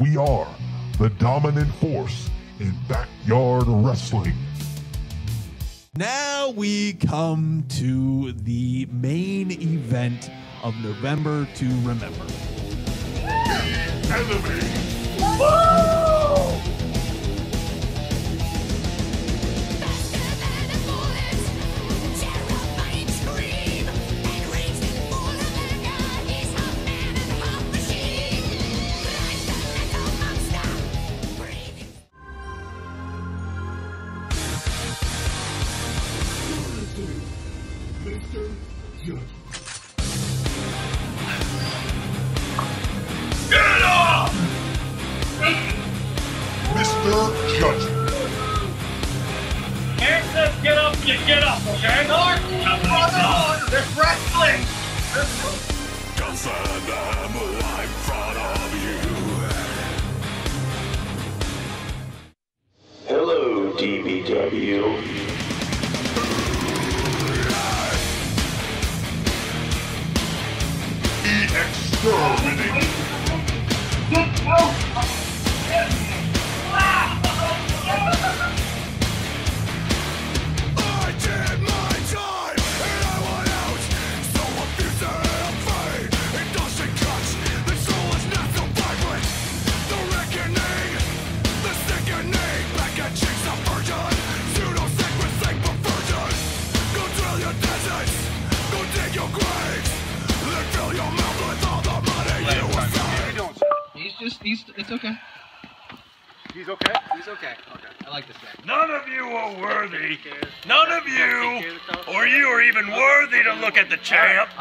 We are the dominant force in backyard wrestling. Now we come to the main event of November to remember. Enemy.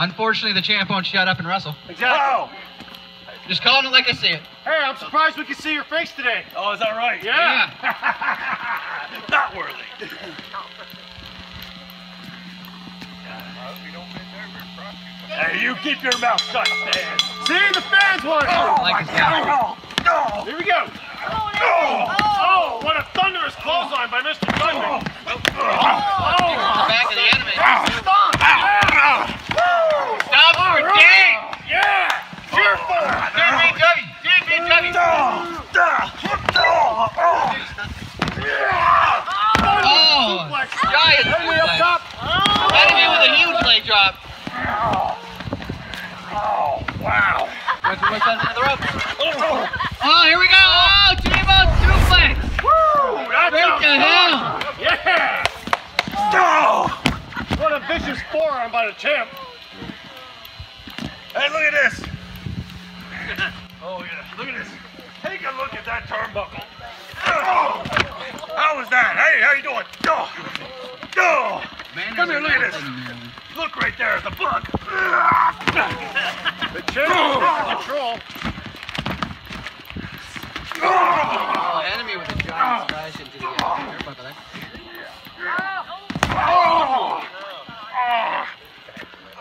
Unfortunately, the champ won't shut up and wrestle. Exactly. How? Just calling it like I see it. Hey, I'm surprised we can see your face today. Oh, is that right? Yeah. Not worthy. Hey, you keep your mouth shut, Stan. See, the fans want oh, it. I like this guy. No. Here we go. Oh, oh, what a thunderous clothesline by Mr. Thunder. The oh. oh, back of the enemy. stop. Yeah. Stop for Dave! Yeah. Cheer for it. DBW! DBW! Oh, Suplex. giant Enemy up suplex. top. Enemy with a huge leg drop. Oh, wow. What's, what's on the rope? Oh, here we go! Oh, T-bone suplex! Woo, that's Straight out. hell! Yeah. Oh. What a vicious forearm by the champ. Hey, look at this. Oh, yeah. Look at this. Take a look at that turnbuckle. Oh. How was that? Hey, how you doing? Oh. Oh. Come here, look at this. Look right there at the bug. The champ is oh. control. Oh, enemy with a giant oh. splash into the turnbuckle. Oh. Oh.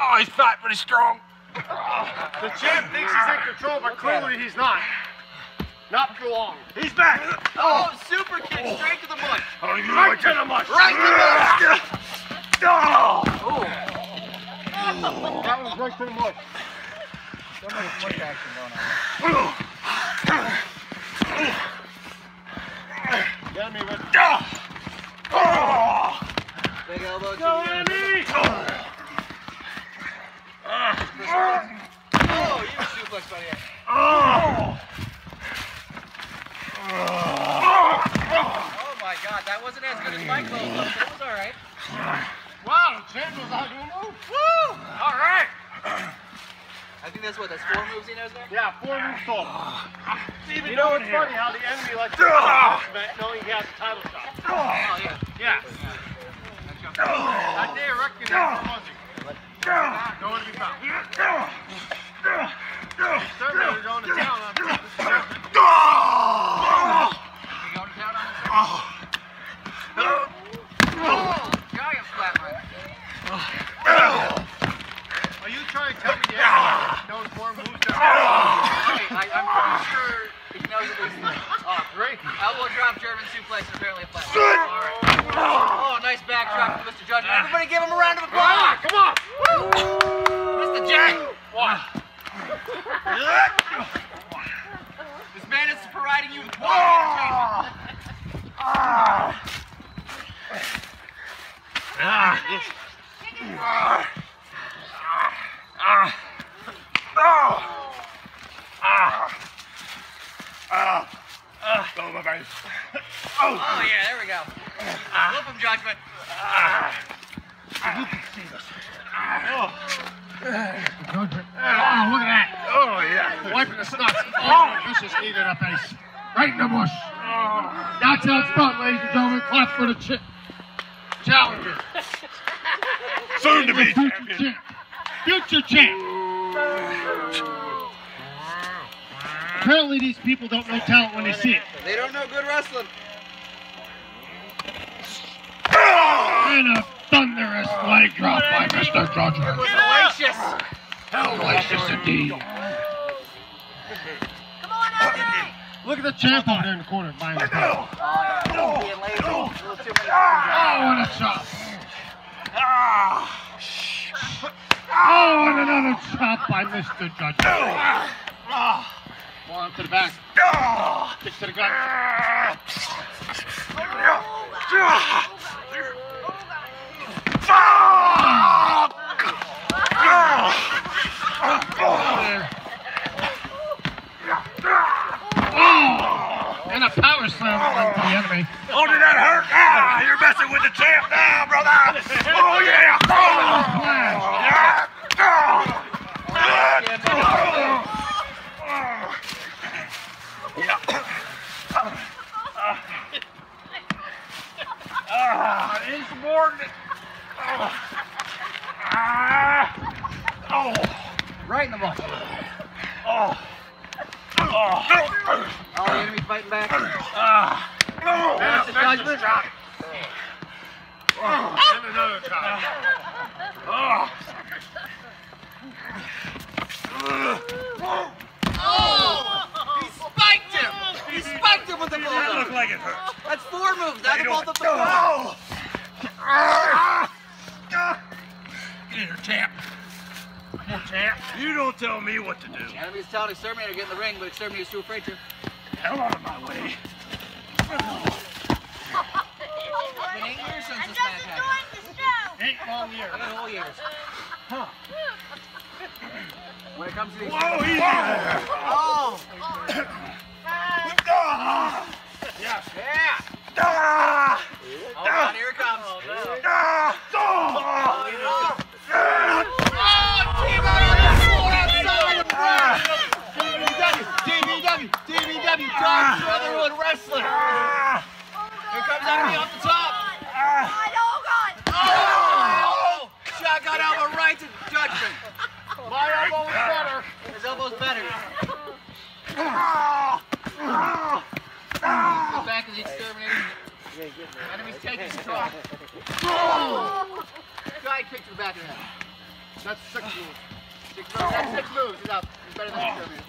Oh, he's fat, but he's strong. The champ thinks he's in control, but clearly he's not. Not for long. He's back. Oh, super kick straight to the mush. Oh, you right to the mush. Right to the mush. Oh. That was right to the mush. Got me with Oh. Big elbow Go, Andy! Oh, you suplex by. Oh. Oh my god, that wasn't as good as my close up, but it was alright. Wow, the champ knows how to do a move. Woo! All right. I think that's what, that's four moves he knows there? Yeah, four moves total. Steven You know what's here? funny how the enemy likes to knowing he has a title shot. Oh, yeah. Yeah. That I reckon that's fuzzy. Nowhere to be found. Certainly going to town on this champ. You going to town on this? Oh, giant flatline. Are you trying to tell me the enemy knows more moves than Hey, I, I'm pretty sure he knows at least three. Oh, Three? elbow drop, German suplex, and apparently a flatline. All right. Oh, nice backdrop from Mr. Judgment. Everybody give him a round of applause. Ah, come on! Mr. Jack. What? This man is providing you with quality entertainment. Oh, Ah! Ah! Oh my face. Oh yeah, there we go. Flip him, judgment. Oh, look at that. Oh, yeah. Wiping the. Oh, face. Right in the bush. That's how it's done, ladies and gentlemen. Clap for the ch- challenger. Soon to be Future champion. champ. Future champ. Apparently these people don't know talent when they see it. They don't know good wrestling. And a thunderous leg drop by Mr. Judgment. Hellacious. Hellacious indeed. Look at the champ over there in the corner behind the belt. Being lazy. A little too many. Oh, and a chop. Oh, and another chop by Mr. Judgment. More on to the back. Kick to the gut. Oh, and a power slam onto the enemy. Oh, did that hurt? Ah, champ now, brother. Oh, yeah. Oh, Flash. yeah. Ah, insubordinate. Ah. Oh. Right in the mouth. Oh. Oh. All the enemies fighting back. Ah. Oh. That's the judgment. And another time. Oh. Oh! He spiked him! He spiked him with the That bulldog. looked like it hurt. That's four moves. Now the both of them. Oh. Ah. Ah. Get in here, champ. Come on, champ. You don't tell me what to do. Enemies telling Exterminator to get in the ring, but Exterminator's too afraid to. Hell out of my way. It's been eight years since this match happened. Eight long years. Eight whole years. Huh. When it comes to these. Whoa, easy. Oh! Ah. Yeah! Ah. Oh, God, here it comes. Ah. Oh. DBW, DBW, John Brotherhood Wrestling. Ah. Here comes enemy off the top. Ah. Oh! Shotgun elbow right to Judgment. My elbow was better. His elbow's better. The back of the exterminator. Enemy's taking control. Oh! Guy kicked to the back of the head. That's six moves. Six moves. That's six moves. He's up. He's better than the exterminator.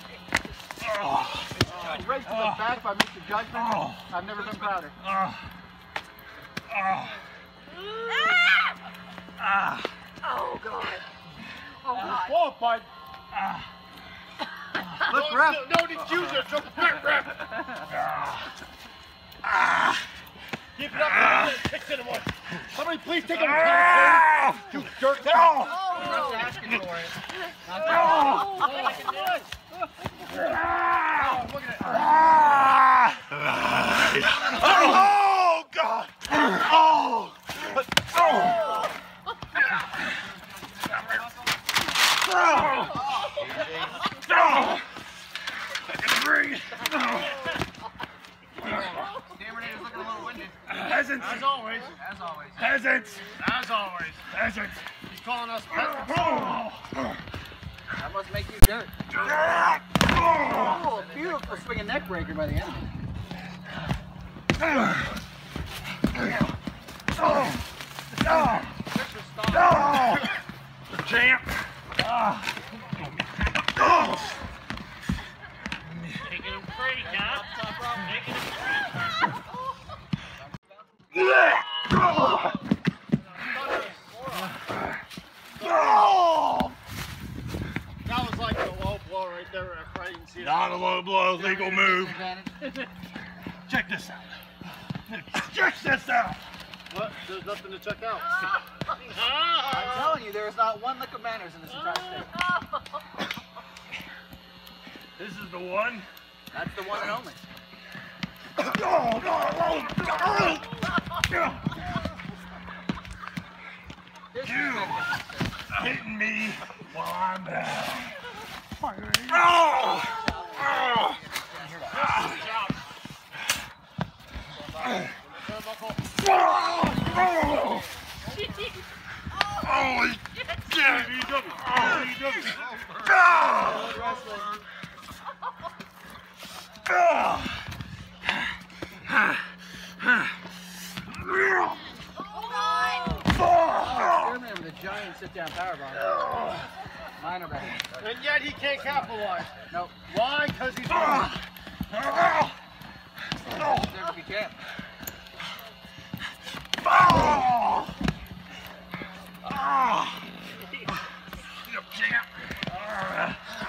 Right to the back by Mr. Judgment. I've never been prouder. Ah. Ah. Ah. Oh, God. Whoa, bud. Look, No, ref. no diffuser. Jump back, ref. Keep it up. Kick to the one. Somebody please take him. Ah. You jerk. Oh. Ref's asking for it. Not Oh. Oh, look at it. Ah. Oh, God. Oh. Oh. Oh. I can breathe. Oh. Peasants. As always. As always. Peasants. As always. Peasants. He's calling us peasants. Oh. That must make you dirt. Oh, beautiful swinging neck breaker by the enemy. Oh. Champ. Ah. Oh. Taking him free, huh? Taking him Oh. That was like the low blow right there. If I didn't see Not a low blow, legal move. Advantage. Check this out. Check this out. What? There's nothing to check out. I'm telling you, there is not one lick of manners in this entire state. This is the one. That's the one and only. Oh, no, no, Disrespect. Hitting me while I'm down. Oh! Oh! Oh! Holy shit! Spearman with a giant sit-down powerbomb. Minor bad. And yet he can't capitalize. Nope. Why? Because he's Deserve to be champ.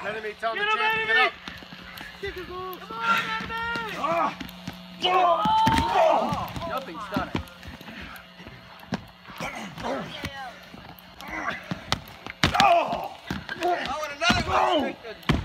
Enemy. Tell him the champ to get up. Jumping stunner. Oh, and another one restricted.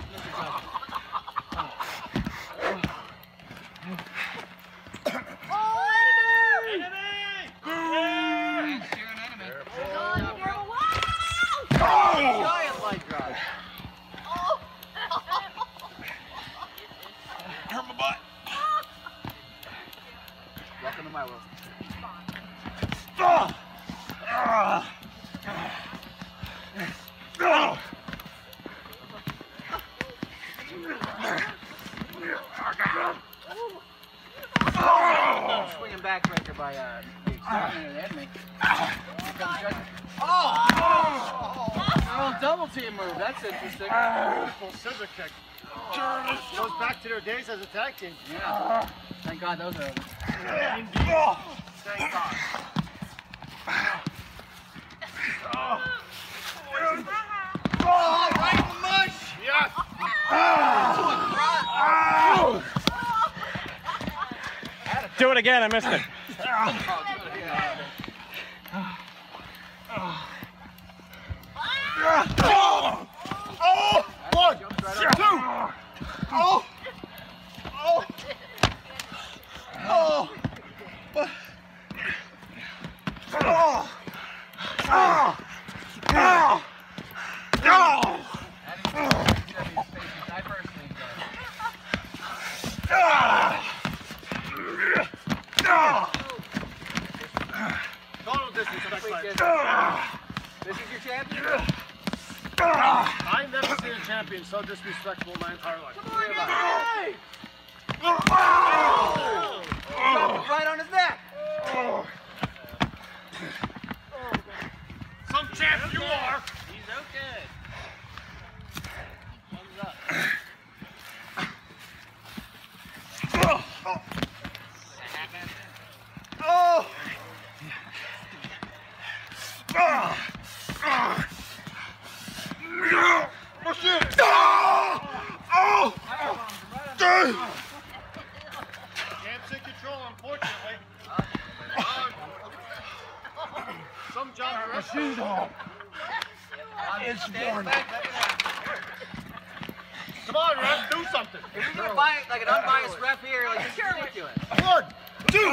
Come on, do something. If you're gonna buy like an unbiased ref here, like this is ridiculous. One, two,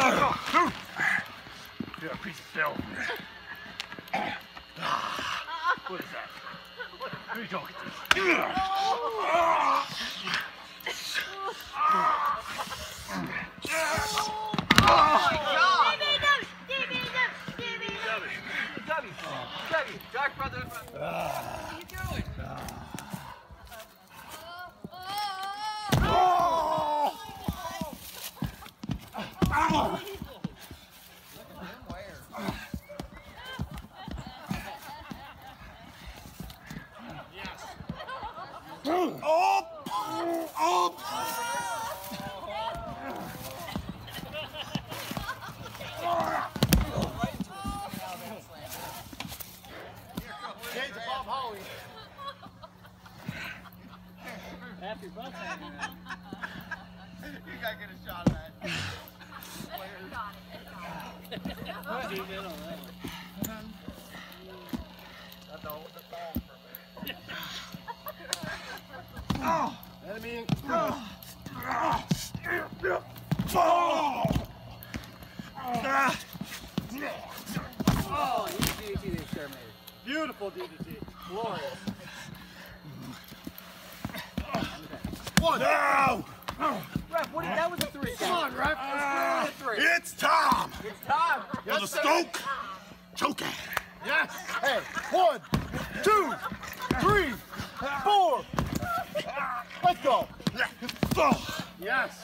two. You're a piece of film. What is that? Who are you talking to? W, W, Dark Brother. What are you doing? Shades of Bob Holly. Happy birthday. get a shot of that. Enemy. Oh, you DDT they sure made. Beautiful DDT. Glorious. One. No! Ref, what did, that was a three Come on, count. ref. Let's go with a three. It's time It's time. for the Stoke choke it. Yes. Hey. One, two, three, four. Let's go. Oh, Yes.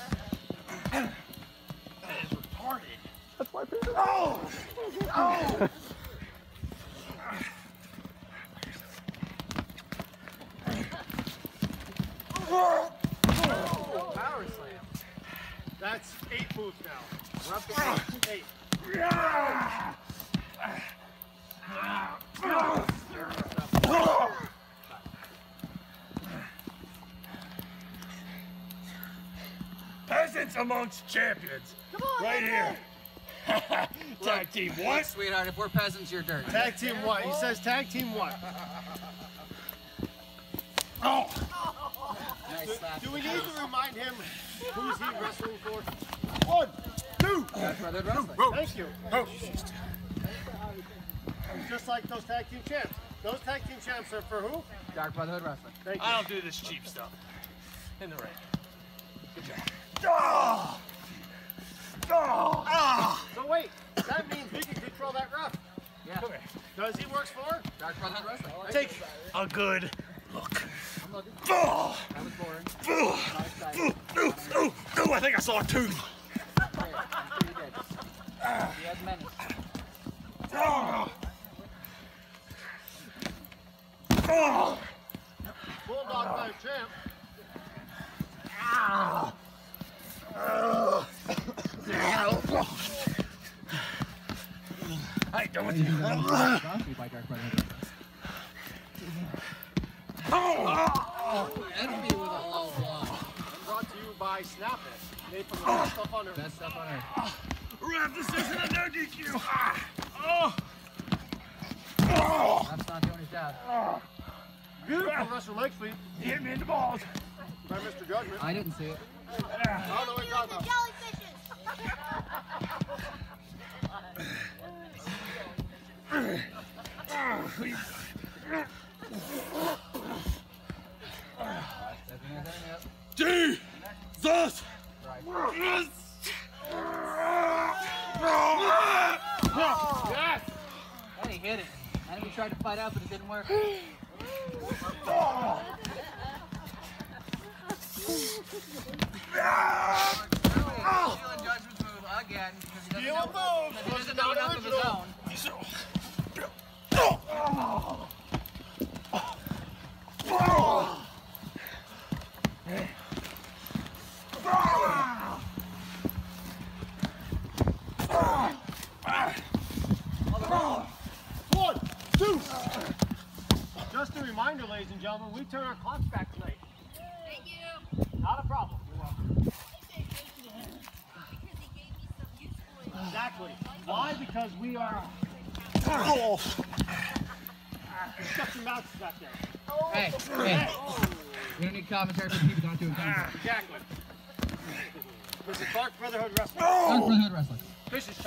Power slam. That's eight moves now. We're up to eight. eight. Peasants amongst champions. Come on, right here. Tag team what? Sweetheart, if we're peasants, you're dirt. Tag team what? He says tag team what? Oh, Nice slap. Do we need to remind him who's he wrestling for? One, two. Dark Brotherhood Wrestling. Thank you. oh. Just like those tag team champs. Those tag team champs are for who? Dark Brotherhood Wrestling. Thank you. I don't do this cheap stuff in the ring. Good job. Oh, oh, ah. So wait, that means we can control that ref. Yeah. Does he works for? Dark Brotherhood Wrestling. Take a good look. I'm looking. Oh, That was boring. oh, Not excited. oh, oh, oh, I think I saw a tooth. Hey, I'm sure you did. You had many. Oh, oh, Bulldog type champ. I ain't done with you. Sponsored by Dark Brotherhood Oh, Enemy with a low blow. Brought to you by Snap It. Made from the best stuff on earth. Best stuff on earth. ref, this isn't a no DQ. Oh, oh, That's not doing his job. Beautiful Russian leg sweep he hit me in the balls. by Mr. Judgment. I didn't see it. I don't know what you're talking about. Stepping in there, yep. Jesus. Right. Yes! And he hit it. And we tried to fight out, but it didn't work. Just a reminder, ladies and gentlemen, we turn our clocks back tonight. Thank you. Not a problem. Because he gave me some useful Exactly. Why? Because we are. Oh. Shut your mouths back there. Hey, hey. We don't need commentary for people not doing commentary. Exactly. This is Clark Brotherhood Wrestling. Dark Brotherhood Wrestling. Vicious shot.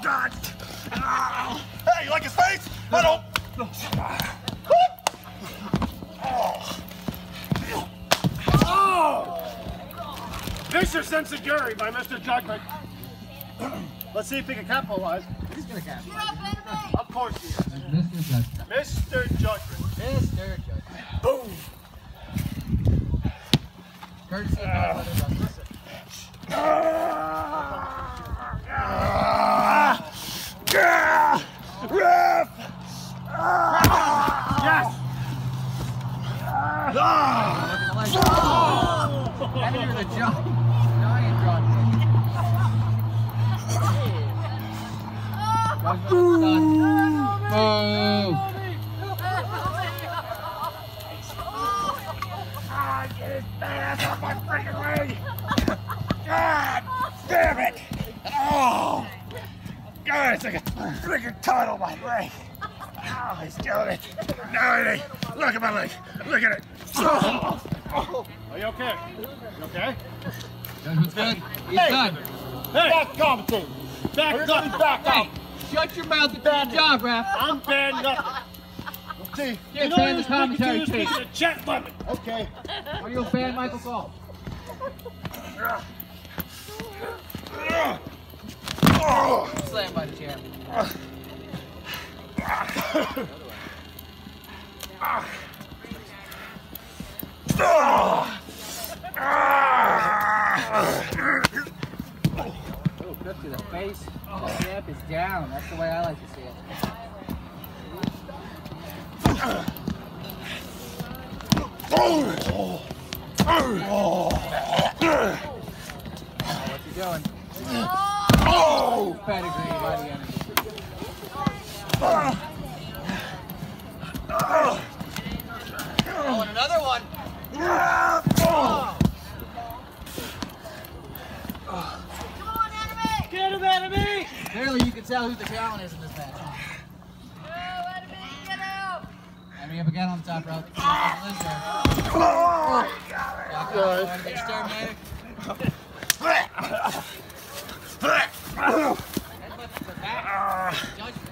Oh, God. Ah. Hey, you like his face? I don't. Vicious enzuigiri by Mr. Judgment. Let's see if he can capitalize. My leg. Oh, he's killing it. No, it ain't. Look at my leg. Look at it. Oh. Are you okay? You okay? Judgment's good. He's hey. done. Hey! Back commentate. Back up. Back up. Shut your mouth and do your job, ref. I'm banned nothing. Let's see. Can't ban the commentary tape. The chat button. Okay. Are you a fan, Michael Cole? Slam by the champ. Oh, to the face. The champ is down. That's the way I like to see it. What's he doing? Pedigree by the enemy. Oh. Oh, and another one. Come on, enemy! Get him, enemy! Clearly, you can tell who the talent is in this match. Go, enemy! Get out! Enemy up again on the top rope. Liz there. Back up, going to the exterminator. Headbutt to the back. Judgment.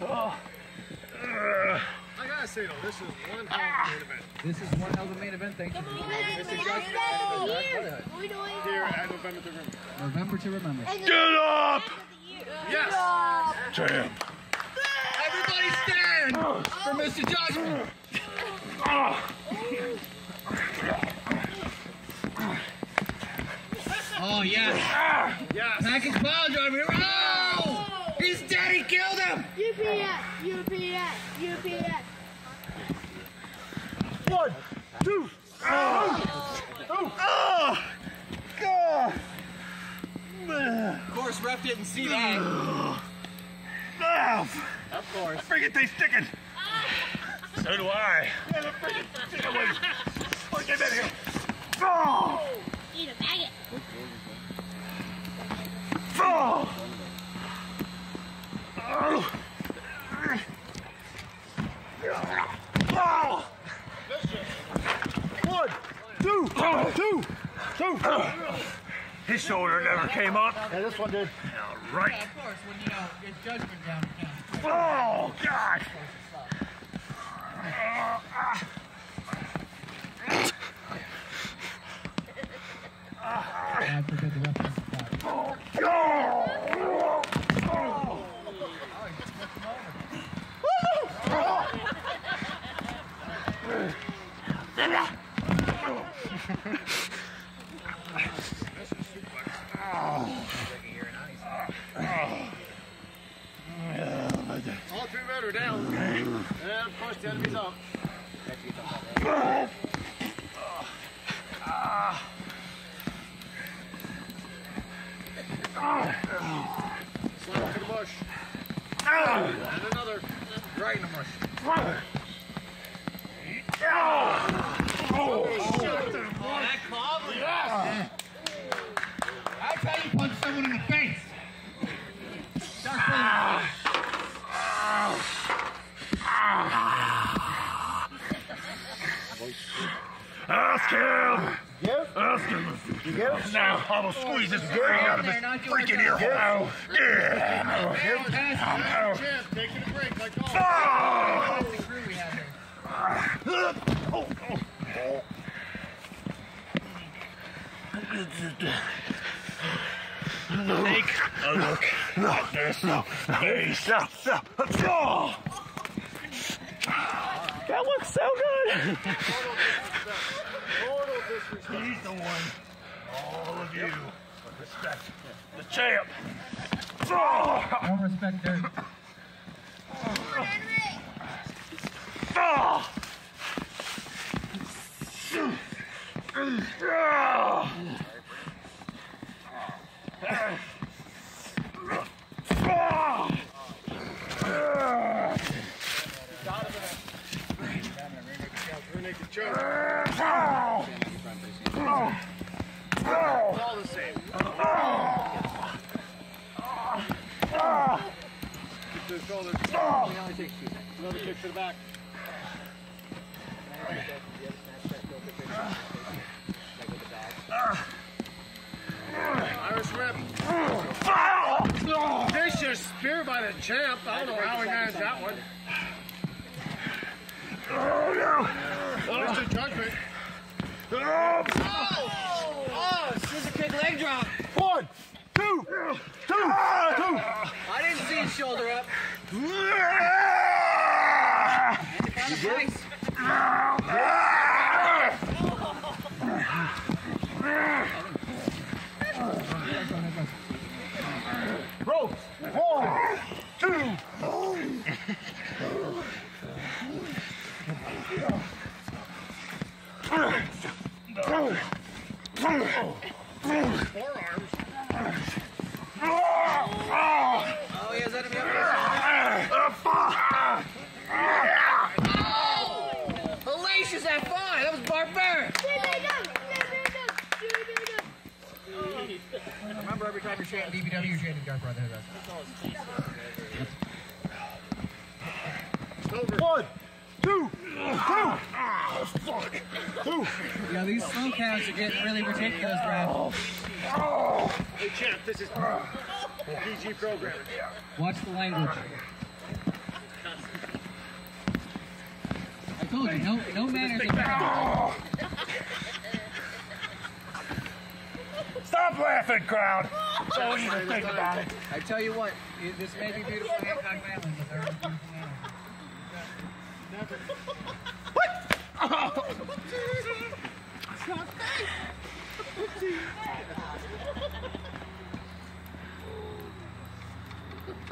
Oh. I gotta say though, this is one hell of a main event This is one hell of a main event. Thanks to Come on, Mr. enemy! Judgment. Here! What are we doing? here at November to Remember. November to remember. Get up! Yes! Champ. Everybody stand for oh. Mr. Judgment. Oh yes. Yes! Package piledriver. Oh! He's dead. He killed him. UPS! UPS! UPS! One, two, oh, oh, God. Of course, ref didn't see that. Of course. freaking thing's sticking. So do I. Yeah, the freaking stick away. Oh, get in here. Oh, Eat a maggot! oh. One, two, two, two. His shoulder never came up. Yeah, this one did. All right. Yeah, of course, when you know, your judgment down. Oh, gosh. Squeeze this brain out of his freaking ear hole. Yeah. Chance, taking a break like always. That's the crew we have here. Take a look at this face. Oh. That looks so good. Total disrespect. He's the one. All of you respect the champ. Oh. No respect there. Oh. Ah! Oh. We're gonna make the choke. It's all the same. Keep the shoulders. Another kick to the back. Irish whip. Vicious spear by the champ. I don't know how he managed that one. Mr. Judgment. Oh, scissor kick leg drop. One, two, two, two. I didn't see his shoulder up. It's kind of nice. Ropes. One, two. Forearms. Oh, he has enemy up Hellacious F5. That was barbaric. Remember, every time you're chanting DBW, Dark Brotherhood. One, two, two. Ah, fuck. Two. Yeah, these slow counts are getting really ridiculous, Brad. Hey, champ, this is PG programming. Watch the language. I told you, no, no manners. Stop laughing, crowd. Don't even think about it. I tell you what, it- this may be beautiful anti-family, but there is beautiful animals.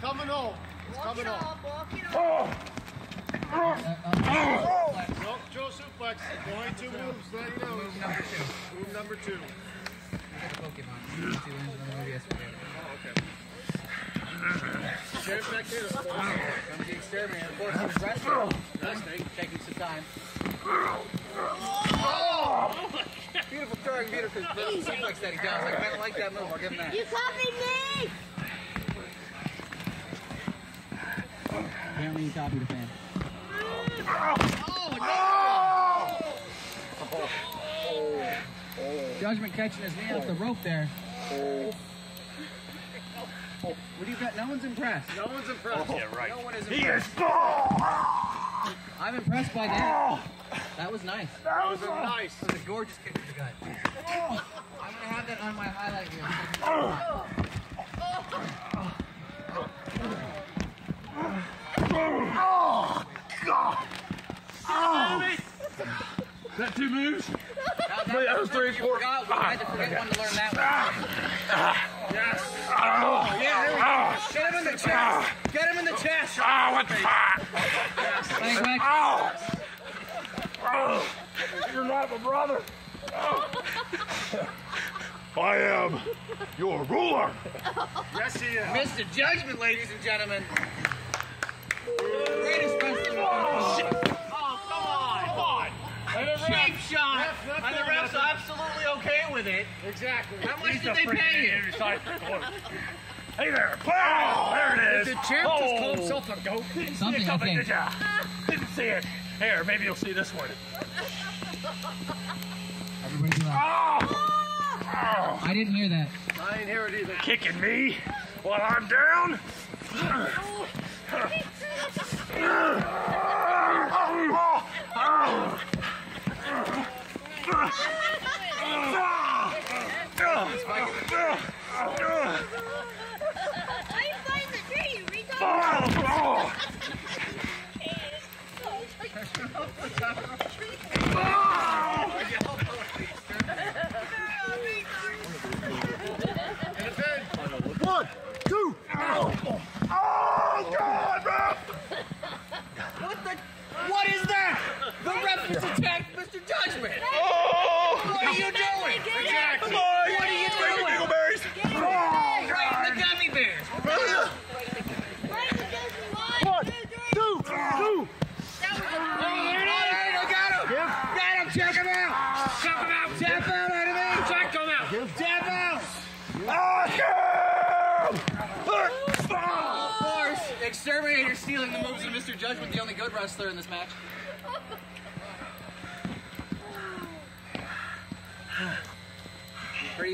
Coming home. It's coming home. Oh, Nope, Joe suplex. Only two moves. Let you know. Move number two. Move number two. At Pokemon. Two ends of the movie yesterday. Champ back here. Come to the exterminator. Of course, he was wrestling. Wrestling, taking some time. Oh! Beautiful throwing, beautiful suplex that he does. I kind of like that move. I'll give him that. You copied me! Apparently, you copied the fan. Oh! Oh! oh. oh. Judgment catching his knee off the rope there. What do you got? No one's impressed. No one's impressed. Oh. Yeah, right. No one is He is. Oh, I'm impressed by that. Oh. That was nice. that was That was nice. That was a gorgeous kick to the gut. I'm gonna have that on my highlight reel. Oh, God! Oh. That two moves? That, that was three, you four, Forgot, we had to forget one to learn that one. Ah. Ah. Ah. Yes. Yeah, there we go. Get him in the chest. Get him in the chest. Oh, what the fuck? Thanks, Mike. Oh. Oh. You're not my brother. Oh. I am your ruler. Yes, he is. Mr. Judgment, ladies and gentlemen. Greatest wrestler. Oh, oh, come on. Come on. Cheap shot. And the refs are absolutely okay with it. Exactly. How much He's did they pay you? idiot inside the corner. Hey there. Wow, there it is. The champ just called Oh. himself a goat. Didn't see it I coming, did ya? Didn't see it. Here, maybe you'll see this one. Everybody do that. Oh. I didn't hear that. I ain't hear it either. Kicking me while I'm down. Yeah.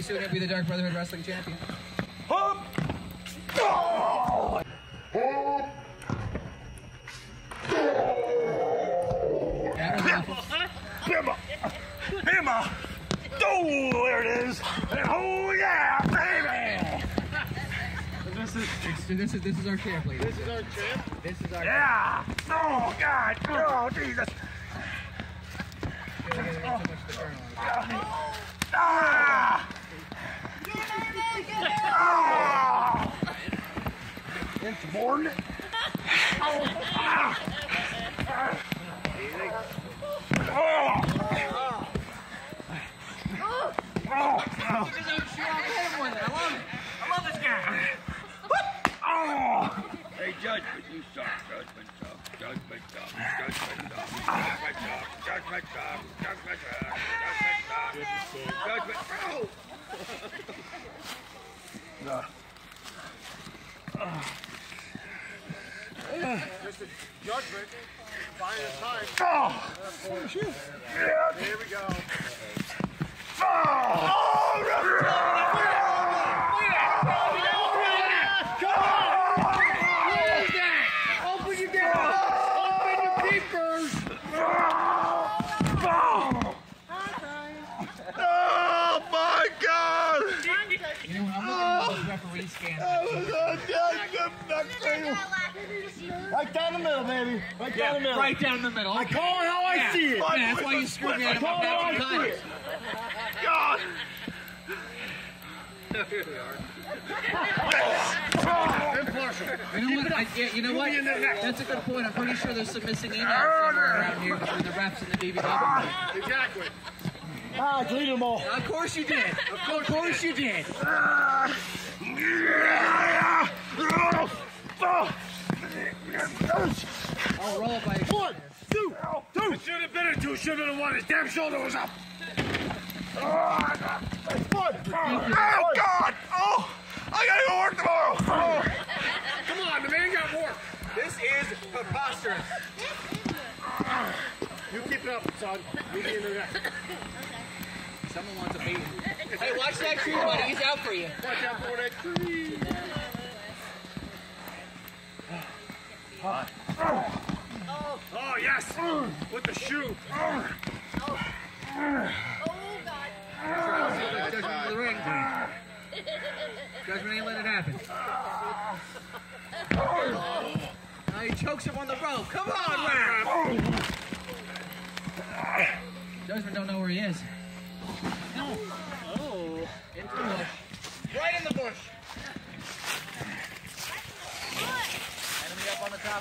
Pretty soon he'll be the Dark Brotherhood Wrestling Champion. Up! Oh! That was awful. Bimba! Bimba! Oh, there it is! And oh, yeah, baby! This is this is this is our champ, ladies. This is our champ. This is our Yeah! Oh, God! Oh, Jesus! Ah! Ah! It's born. Oh! Ah! Oh! Oh! This is our champ. Hit him with it. I love it. I love this guy. Oh! Hey, judgment, you suck. Judgment suck. Judgment suck. Judgment suck. Judgment suck. Judgment suck. Judgment suck. Judgment suck. Judgment. Judgment, time. Oh! oh we go. Oh! oh looking at those referee scans. Right down the middle, baby. Right down the middle. Right down the middle. I call it how I Yeah. see it. Yeah, that's why you screwed me out of my Call it how I thousand see times. it. God! You know what? I, yeah, you know what? That's a good point. I'm pretty sure there's some missing emails somewhere around here between the refs and the DBW. Exactly. Ah, delete them all. Of course you did. Of course you did. I'll roll by One, two, two. It should have been a two, should have been one. His damn shoulder was up. One. Oh, God. Oh, I got to go work tomorrow. Oh. Come on, the man got work. This is preposterous. You keep it up, son. Meet me in the neck. Someone wants a beat. Hey, watch that tree, buddy. He's out for you. Watch out for that tree. Oh, oh. oh yes! With the shoe. Oh, oh God. Judgment the ain't let it happen. Now he chokes him on the rope. Come on, Raph! Judgment don't know where he is.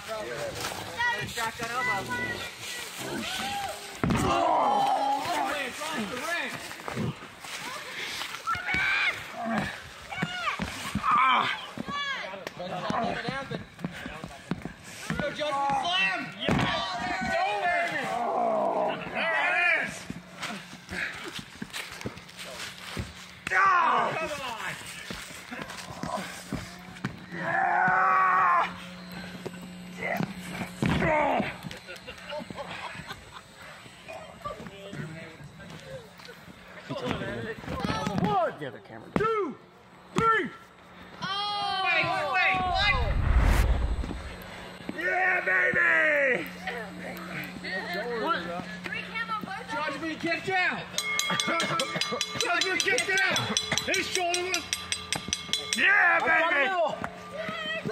Stop, bro. Yeah. Shotgun elbow.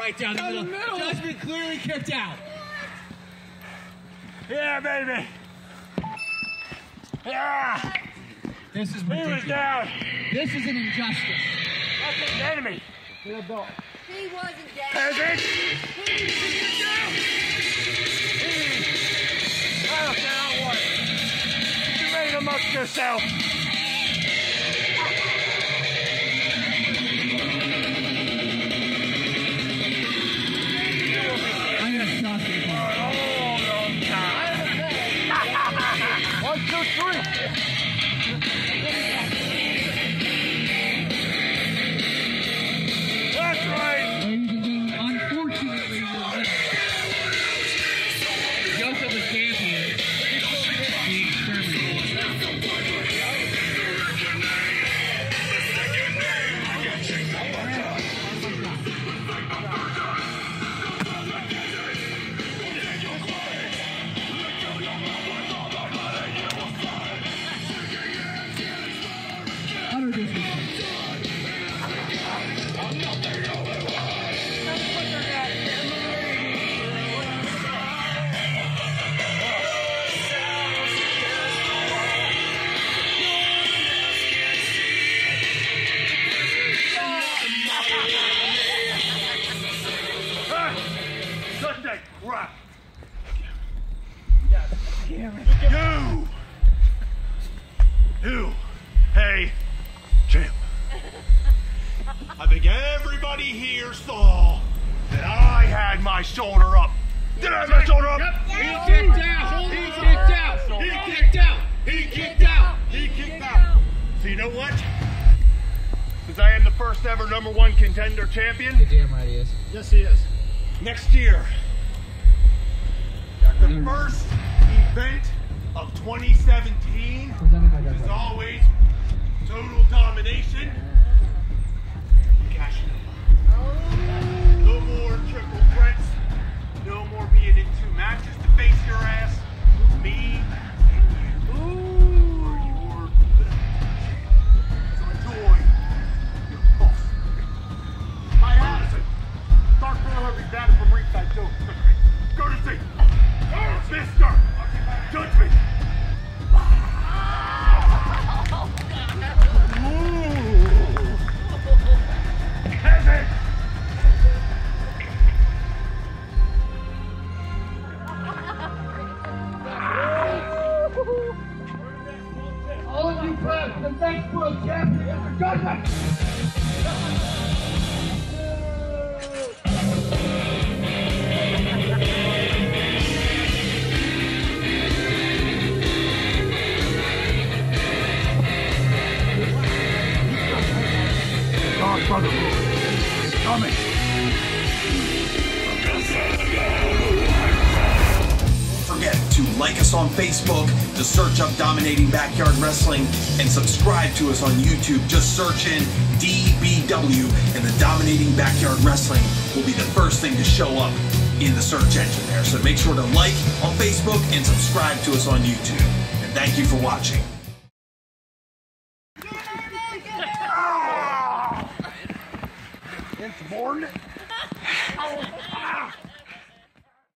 right down, down the, middle. the middle. Judgment clearly kicked out. Yeah, baby. Yeah. This is ridiculous. He was down. This is an injustice. That's an enemy. He wasn't down. Peasant. He was down. He. I don't care how what. You made him up yourself. YouTube. Just search in DBW, and the Dominating Backyard Wrestling will be the first thing to show up in the search engine there. So make sure to like on Facebook and subscribe to us on YouTube. And thank you for watching.